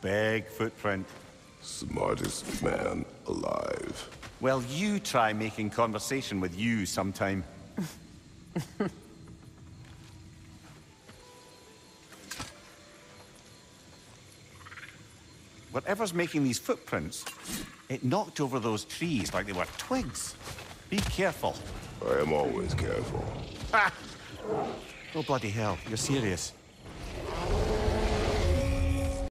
Big footprint. Smartest man alive. Well, you try making conversation with you sometime. Whatever's making these footprints, it knocked over those trees like they were twigs. Be careful. I am always careful. Oh, bloody hell, you're serious.